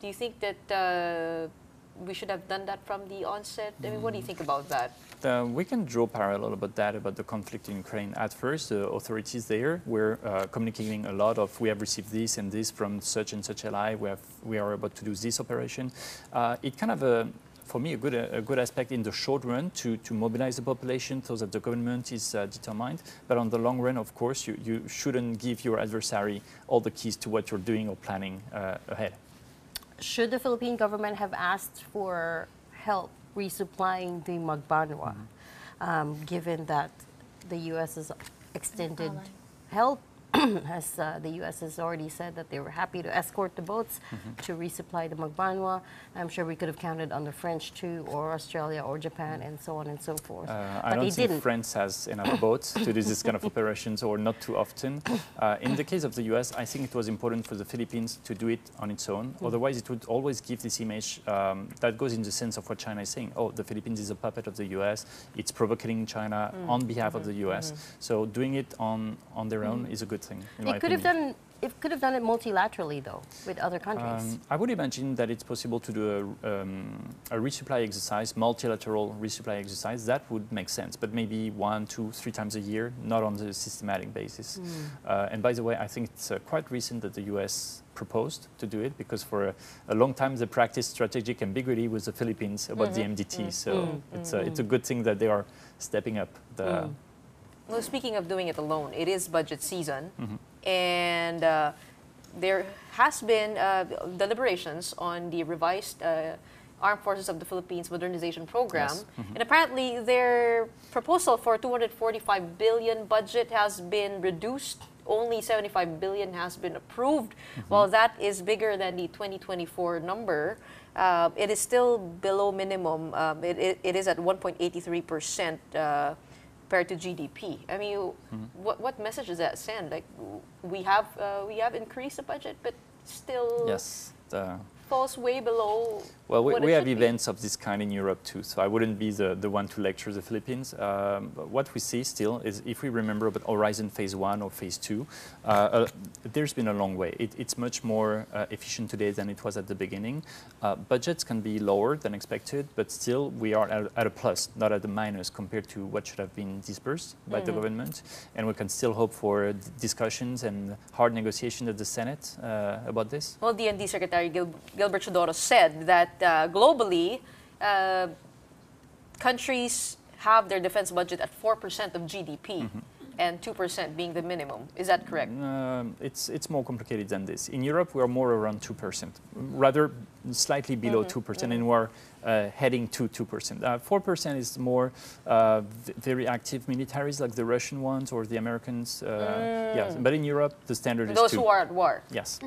Do you think that uh, we should have done that from the onset? I mean, what do you think about that? Uh, we can draw parallel about that, about the conflict in Ukraine. At first, the authorities there were uh, communicating a lot of, we have received this and this from such and such ally, we, have, we are about to do this operation. Uh, it kind of, uh, for me, a good, a good aspect in the short run to, to mobilize the population so that the government is uh, determined. But on the long run, of course, you, you shouldn't give your adversary all the keys to what you're doing or planning uh, ahead. Should the Philippine government have asked for help resupplying the Magbanwa, um, given that the U.S. has extended help? as uh, the U.S. has already said that they were happy to escort the boats to resupply the Magbanwa. I'm sure we could have counted on the French too, or Australia, or Japan, and so on and so forth. Uh, but I don't they think didn't. France has enough boats to do this kind of operations, or not too often. Uh, in the case of the US, I think it was important for the Philippines to do it on its own. Mm. Otherwise, it would always give this image um, that goes in the sense of what China is saying. Oh, the Philippines is a puppet of the US. It's provoking China Mm. on behalf of Mhm, the US. mhm. So doing it on, on their own Mm. is a good thing. In my It could have done. It could have done it multilaterally, though, with other countries. Um, I would imagine that it's possible to do a, um, a resupply exercise, multilateral resupply exercise. That would make sense, but maybe one, two, three times a year, not on a systematic basis. Mm. Uh, and by the way, I think it's uh, quite recent that the U.S. proposed to do it because for a, a long time they practiced strategic ambiguity with the Philippines about Mhm. the MDT. Mm. So Mm. it's, a, it's a good thing that they are stepping up the. Mm. Well, speaking of doing it alone, it is budget season, Mhm. and uh, there has been uh, deliberations on the revised uh, Armed Forces of the Philippines Modernization Program, Yes. Mhm. and apparently their proposal for 245 billion budget has been reduced. Only 75 billion has been approved. While that is bigger than the 2024 number, uh, it is still below minimum. Um, it, it, it is at 1.83 percent. Compared to GDP. I mean, Mhm. what what message does that send? Like, we have uh, we have increased the budget, but still Yes. The, falls way below. Well, we, we have should be. events of this kind in Europe too, so I wouldn't be the, the one to lecture the Philippines. Um, but what we see still is if we remember about Horizon Phase 1 or Phase 2, uh, uh, there's been a long way. It, it's much more uh, efficient today than it was at the beginning. Uh, budgets can be lower than expected, but still we are at, at a plus, not at a minus compared to what should have been disbursed by the Mhm. government. And we can still hope for d- discussions and hard negotiations at the Senate uh, about this. Well, DND Secretary Gil- Gilbert Teodoro said that uh, globally, uh, countries have their defense budget at 4% of GDP. and 2% being the minimum. Is that correct? Um, it's it's more complicated than this. In Europe, we are more around two percent, rather slightly below 2 percent, and we're uh, heading to two percent. Uh, Four percent is more uh, v- very active militaries like the Russian ones or the Americans. Uh, Yes, Mm. but in Europe, the standard is Those who are at war. Yes.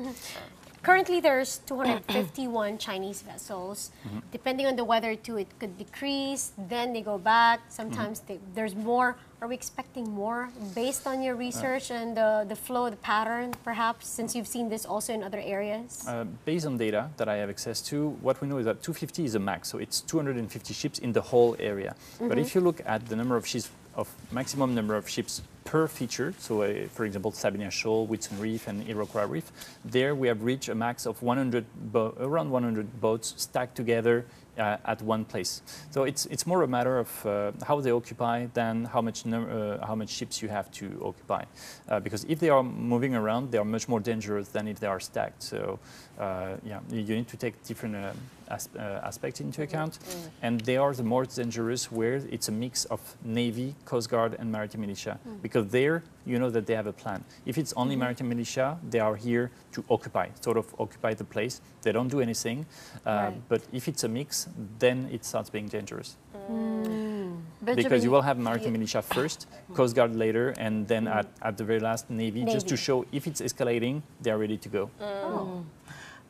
Currently, there's 251 Chinese vessels. Mhm. Depending on the weather, too, it could decrease. Then they go back. Sometimes they, there's more. Are we expecting more based on your research and the, the flow, the pattern, perhaps, since you've seen this also in other areas? Uh, based on data that I have access to, what we know is that 250 is a max, so it's 250 ships in the whole area. But Mhm. if you look at the number of ships, of maximum number of ships per feature, so uh, for example, Sabina Shoal, Whitsun Reef, and Iroquois Reef, there we have reached a max of 100, bo- around 100 boats stacked together uh, at one place. So it's it's more a matter of uh, how they occupy than how much uh, how much ships you have to occupy. Uh, because if they are moving around, they are much more dangerous than if they are stacked. So uh, yeah, you you need to take different uh, as- uh, aspects into account, and they are the more dangerous where it's a mix of navy, coast guard, and maritime militia. Mm. Because there you know that they have a plan. If it's only Mhm. maritime militia, they are here to occupy, sort of occupy the place. They don't do anything. Uh, Right. But if it's a mix, then it starts being dangerous. Mm. Because you will have maritime militia first, coast guard later, and then at, at the very last navy, just to show if it's escalating, they are ready to go. Oh.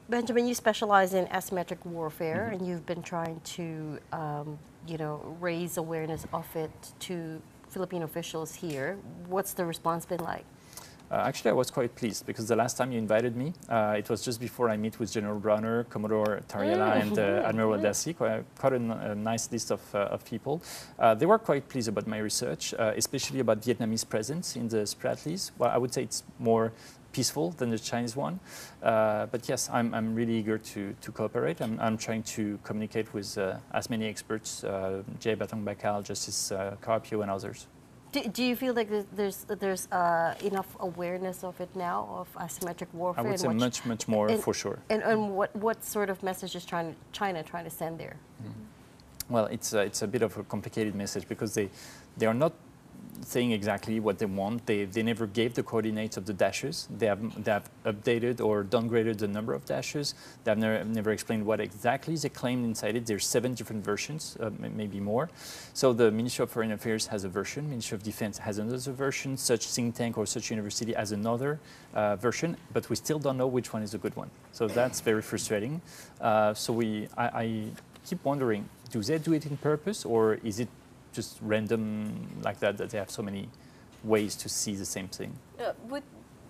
Benjamin, you specialize in asymmetric warfare, and you've been trying to, um, you know, raise awareness of it to Philippine officials here. What's the response been like? Uh, actually, I was quite pleased because the last time you invited me, uh, it was just before I meet with General Brawner, Commodore Tarriela, Mm. and uh, Admiral Adaci, quite, quite a, a nice list of, uh, of people. Uh, they were quite pleased about my research, uh, especially about Vietnamese presence in the Spratlys. Well, I would say it's more peaceful than the Chinese one. Uh, but yes, I'm, I'm really eager to, to cooperate. I'm, I'm trying to communicate with uh, as many experts, uh, Jay Batongbacal, Justice uh, Carpio, and others. Do, do you feel like there's there's, uh, enough awareness of it now of asymmetric warfare? I would say much, much more and- for sure. And, and what, what sort of message is trying, China trying to send there? Well, it's a, it's a bit of a complicated message because they, they are not saying exactly what they want. They, they never gave the coordinates of the dashes. They have, they have updated or downgraded the number of dashes. They have never, never explained what exactly they claimed inside it. There's seven different versions, uh, maybe more. So the Ministry of Foreign Affairs has a version, Ministry of Defense has another version, such think tank or such university has another uh, version, but we still don't know which one is a good one. So that's very frustrating. Uh, so we, I, I keep wondering, do they do it in purpose or is it just random like that, that they have so many ways to see the same thing? Uh, would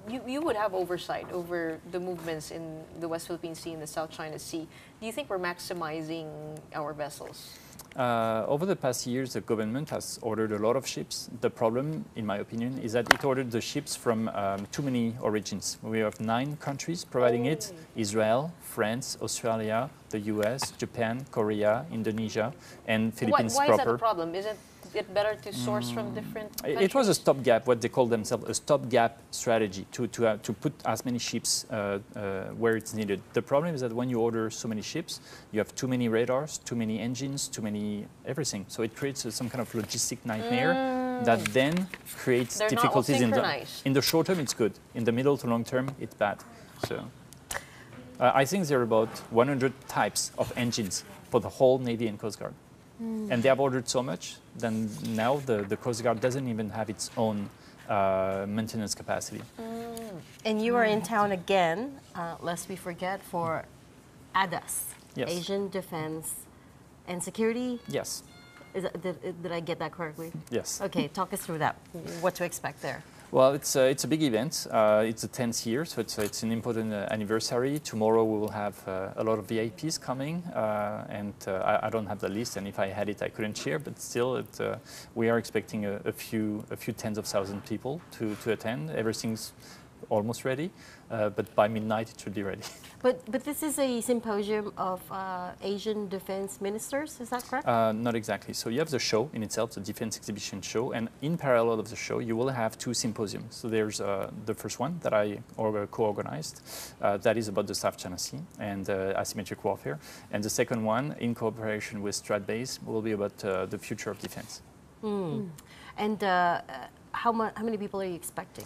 you, you would have oversight over the movements in the West Philippine Sea and the South China Sea. Do you think we're maximizing our vessels? Uh, over the past years, the government has ordered a lot of ships. The problem, in my opinion, is that it ordered the ships from um, too many origins. We have nine countries providing it Israel, France, Australia, the US, Japan, Korea, Indonesia, and Why, Philippines why is that proper. a problem? Isn't it better to source from different It- countries? It was a stopgap, what they call themselves a stopgap strategy to, to, uh, to put as many ships uh, uh, where it's needed. The problem is that when you order so many ships, you have too many radars, too many engines, too many everything. So it creates uh, some kind of logistic nightmare that Mm. then creates They're difficulties in the, in the short term, it's good. In the middle to long term, it's bad. So uh, I think there are about 100 types of engines for the whole Navy and Coast Guard. Mm. And they have ordered so much, then now the, the Coast Guard doesn't even have its own uh, maintenance capacity. And you are in town again, uh, lest we forget, for ADAS, Yes. Asian Defense and Security. Yes. Is that, did, did I get that correctly? Yes. Okay, talk us through that. What to expect there? Well, it's a, it's a big event. Uh, it's the 10th year, so it's, it's an important uh, anniversary. Tomorrow we will have uh, a lot of VIPs coming, uh, and uh, I, I don't have the list, and if I had it, I couldn't share. But still, it, uh, we are expecting a, a few a few tens of thousand people to, to attend. Everything's almost ready, uh, but by midnight it should be ready. But, but this is a symposium of uh, Asian defense ministers, is that correct? Uh, not exactly. So you have the show in itself, the defense exhibition show, and in parallel of the show, you will have two symposiums. So there's uh, the first one that I co-organized, uh, that is about the South China Sea and uh, asymmetric warfare, and the second one, in cooperation with Stratbase, will be about uh, the future of defense. Mm. And uh, uh, how, mu- how many people are you expecting?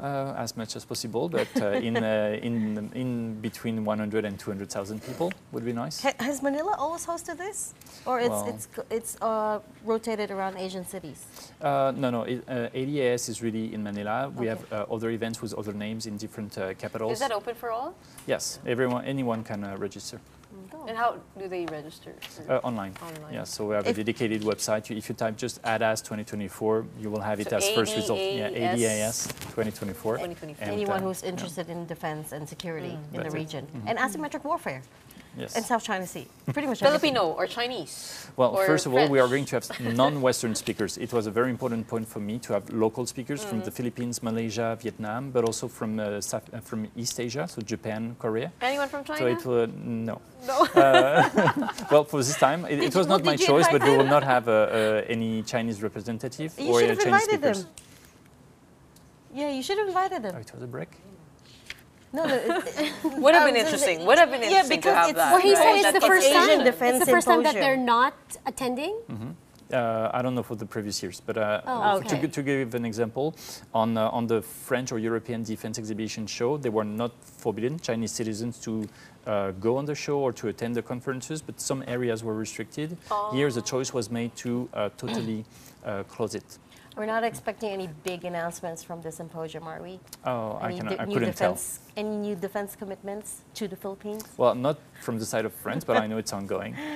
Uh, as much as possible, but uh, in, uh, in, in between 100 and 200,000 people would be nice. Ha- has Manila always hosted this, or it's Well- it's it's uh, rotated around Asian cities? Uh, no, no. It, uh, ADAS is really in Manila. We Okay. have uh, other events with other names in different uh, capitals. Is that open for all? Yes, everyone, anyone can uh, register And how do they register? uh, online. Online. Yeah, so we have If- a dedicated website. You- If you type just ADAS 2024, you will have it So as first result. Yeah, ADAS 2024. 2024. And, Anyone uh, who's interested in defense and security in the That's it. region Mhm. and asymmetric warfare Yes. in South China Sea. Pretty much Filipino or Chinese? Well, or first of all, we are going to have non-Western speakers. It was a very important point for me to have local speakers from Mm. the Philippines, Malaysia, Vietnam, but also from uh, South, uh, from East Asia, so Japan, Korea. Anyone from China? So it will no. No. Uh, well, for this time, it, it was you- not my choice, but we will not have uh, uh, any Chinese representative You or uh, Chinese speakers. them. Yeah, you should have invited them. Oh, it was a break. No, no. Would have been interesting. Would have been yeah, interesting to have it's, that, Well, he right? said it's That the first Asian time. Defense It's the first time that they're not attending. Uh, I don't know for the previous years, but uh, Oh, to, okay. gi- to give an example, on uh, on the French or European Defense Exhibition show, they were not forbidden Chinese citizens to uh, go on the show or to attend the conferences, but some areas were restricted. Here, the choice was made to uh, totally uh, close it. We're not expecting any big announcements from the symposium, are we? Oh, I Any cannot- I new couldn't tell. defense, Any new defense commitments to the Philippines? Well, not from the side of France, but I know it's ongoing.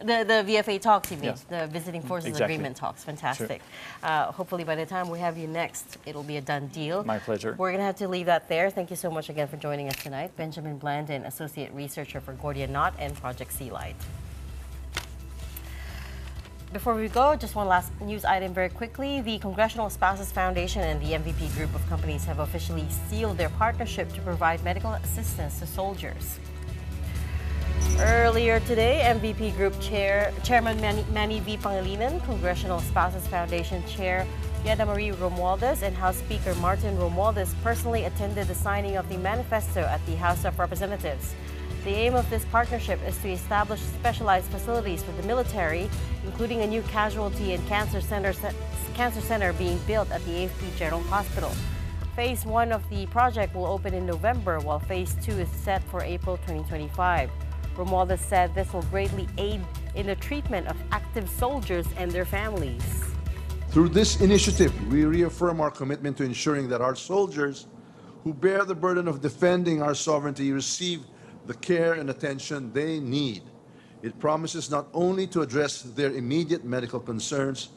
The, the VFA talks, you mean? Yes. The Visiting Forces Exactly. Agreement talks. Fantastic. Uh, hopefully, by the time we have you next, it'll be a done deal. My pleasure. We're going to have to leave that there. Thank you so much again for joining us tonight. Benjamin Blandin, Associate Researcher for Gordian Knot and Project SeaLight. Before we go, just one last news item very quickly. The Congressional Spouses Foundation and the MVP group of companies have officially sealed their partnership to provide medical assistance to soldiers. Earlier today, MVP Group Chair Chairman Manny, Manny V. Pangilinan, Congressional Spouses Foundation Chair Yedda Marie Romualdez, and House Speaker Martin Romualdez personally attended the signing of the manifesto at the House of Representatives. The aim of this partnership is to establish specialized facilities for the military, including a new casualty and cancer center, cancer center being built at the AFP General Hospital. Phase one of the project will open in November, while phase two is set for April 2025. Romualdez said this will greatly aid in the treatment of active soldiers and their families. Through this initiative, we reaffirm our commitment to ensuring that our soldiers who bear the burden of defending our sovereignty receive the care and attention they need. It promises not only to address their immediate medical concerns,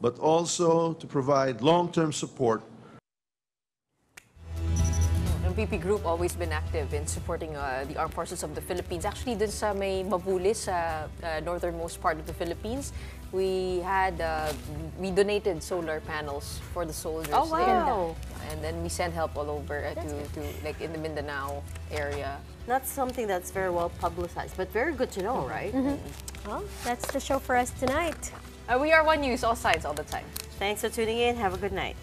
but also to provide long-term support MVP Group always been active in supporting uh, the armed forces of the Philippines. Actually, dun sa may Mavulis, sa uh, northernmost part of the Philippines, we had uh, we donated solar panels for the soldiers Oh, there. wow. And then we sent help all over uh, to, to like in the Mindanao area. That's something that's very well publicized, but very good to know, right? Well, that's the show for us tonight. Uh, we are One News, all sides, all the time. Thanks for tuning in. Have a good night.